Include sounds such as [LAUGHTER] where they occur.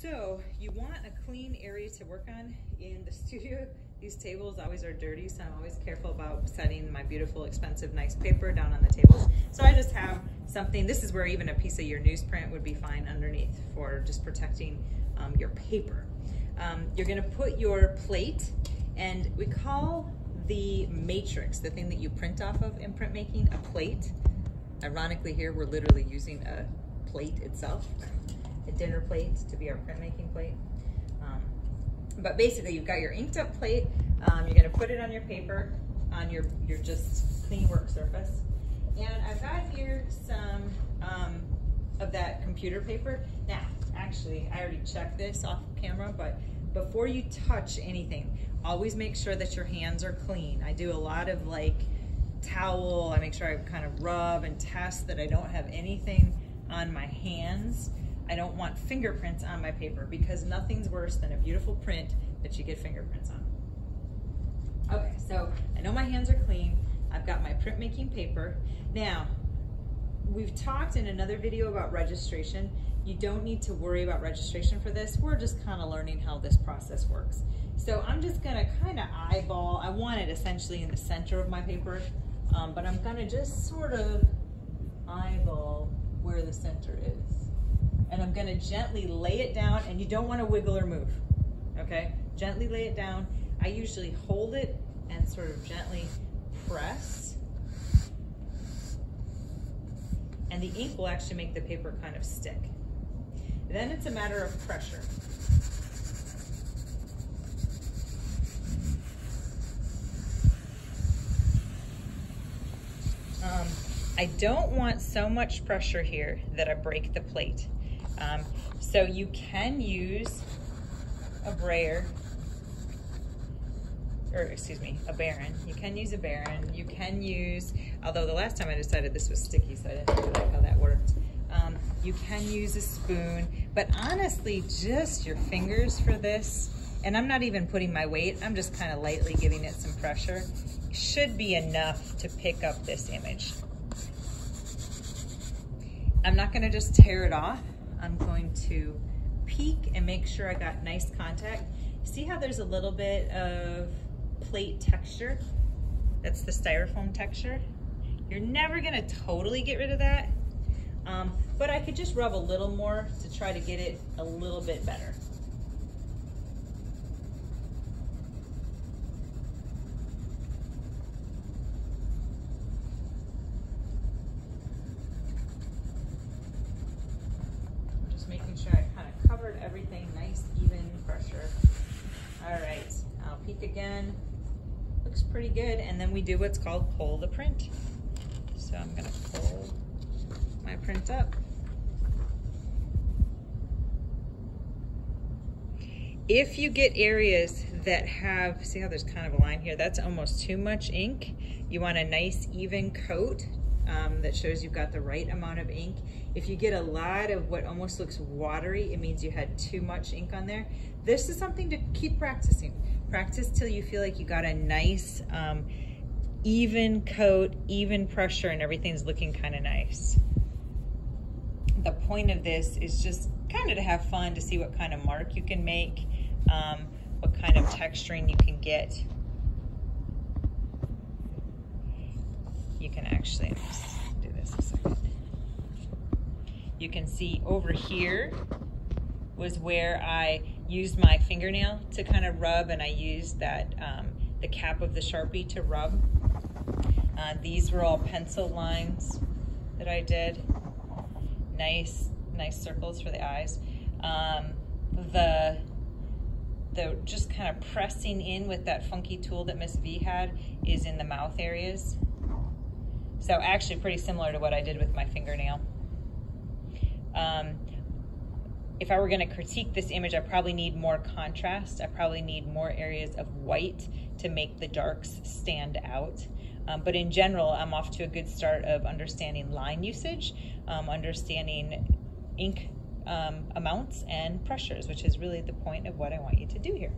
So you want a clean area to work on in the [LAUGHS] studio. These tables always are dirty, so I'm always careful about setting my beautiful, expensive, nice paper down on the tables. So I just have something, this is where even a piece of your newsprint would be fine underneath for just protecting um, your paper. Um, you're gonna put your plate, and we call the matrix, the thing that you print off of in printmaking, a plate. Ironically here, we're literally using a plate itself, [LAUGHS] a dinner plate to be our printmaking plate. Um, but basically you've got your inked up plate, um, you're gonna put it on your paper, on your, your just clean work surface. And I've got here some um, of that computer paper. Now, actually, I already checked this off camera, but before you touch anything, always make sure that your hands are clean. I do a lot of like towel, I make sure I kind of rub and test that I don't have anything on my hands. I don't want fingerprints on my paper because nothing's worse than a beautiful print that you get fingerprints on. Okay, so I know my hands are clean. I've got my printmaking paper. Now, we've talked in another video about registration. You don't need to worry about registration for this. We're just kind of learning how this process works. So I'm just gonna kind of eyeball, I want it essentially in the center of my paper, um, but I'm gonna just sort of eyeball where the center is. And I'm gonna gently lay it down and you don't wanna wiggle or move, okay? Gently lay it down. I usually hold it and sort of gently press. And the ink will actually make the paper kind of stick. Then it's a matter of pressure. Um, I don't want so much pressure here that I break the plate. Um, so you can use a brayer, or excuse me, a baren. You can use a baren. You can use, although the last time I decided this was sticky, so I didn't really like how that worked. Um, you can use a spoon, but honestly, just your fingers for this, and I'm not even putting my weight, I'm just kind of lightly giving it some pressure, should be enough to pick up this image. I'm not gonna just tear it off. I'm going to peek and make sure I got nice contact. See how there's a little bit of plate texture? That's the styrofoam texture. You're never gonna totally get rid of that, um, but I could just rub a little more to try to get it a little bit better. Just making sure I kind of covered everything even pressure. All right, I'll peek again. Looks pretty good. And then we do what's called pull the print. So I'm gonna pull my print up. If you get areas that have, see how there's kind of a line here, that's almost too much ink. You want a nice even coat um, that shows you've got the right amount of ink. If you get a lot of what almost looks watery, it means you had too much ink on there. This is something to keep practicing. Practice till you feel like you got a nice um, even coat, even pressure, and everything's looking kind of nice. The point of this is just kind of to have fun, to see what kind of mark you can make, um, what kind of texturing you can get. You can actually, do this a second. You can see over here was where I used my fingernail to kind of rub and I used that, um, the cap of the Sharpie to rub. Uh, these were all pencil lines that I did. Nice, nice circles for the eyes. Um, the the just kind of pressing in with that funky tool that Miss V had is in the mouth areas. So actually pretty similar to what I did with my fingernail. Um, if I were gonna critique this image, I probably need more contrast. I probably need more areas of white to make the darks stand out. Um, but in general, I'm off to a good start of understanding line usage, um, understanding ink um, amounts and pressures, which is really the point of what I want you to do here.